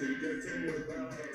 what you get to about.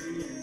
Amen.